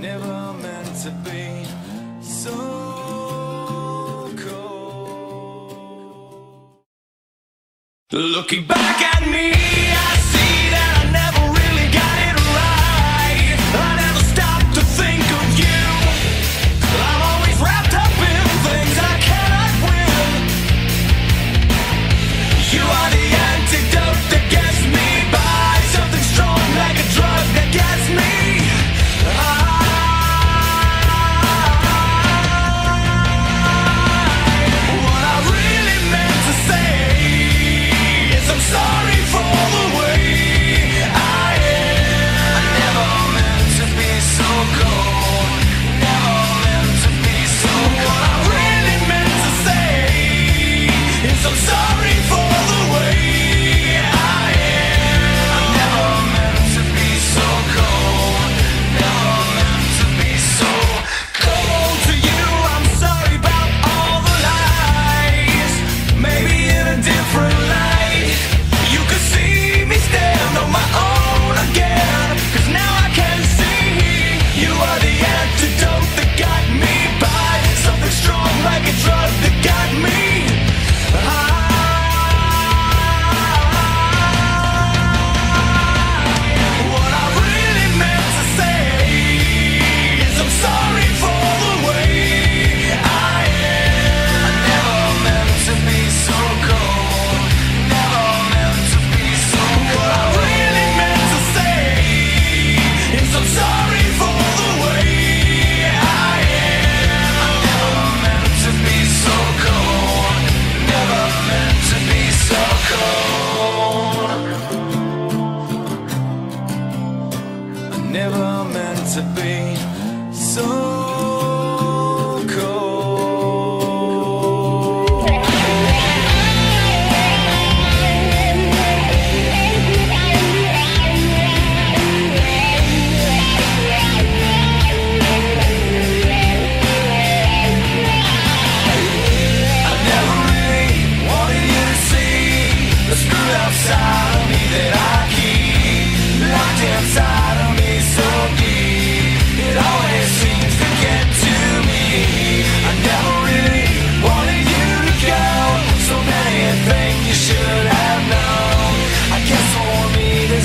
never meant to be so cold. Looking back at me.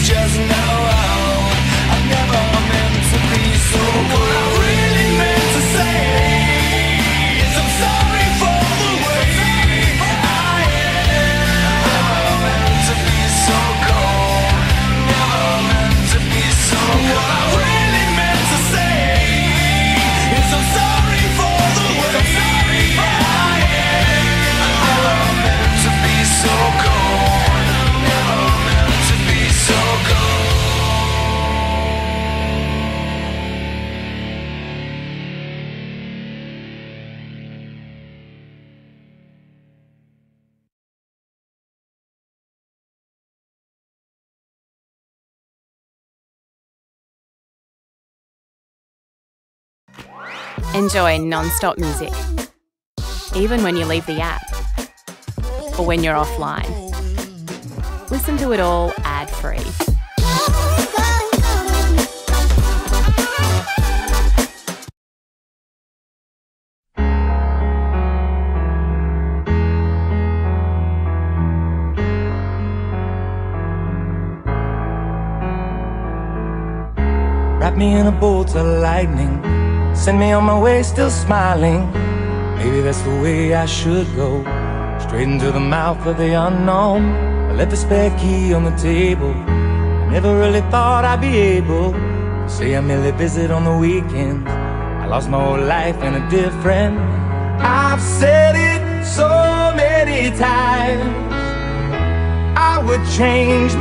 just now. Enjoy non-stop music, even when you leave the app or when you're offline. Listen to it all ad-free. Wrap me in a bolt of lightning Send me on my way still smiling. Maybe that's the way I should go. Straight into the mouth of the unknown. I left the spare key on the table. I never really thought I'd be able to Say I merely visit on the weekends. I lost my whole life and a dear friend I've said it so many times. I would change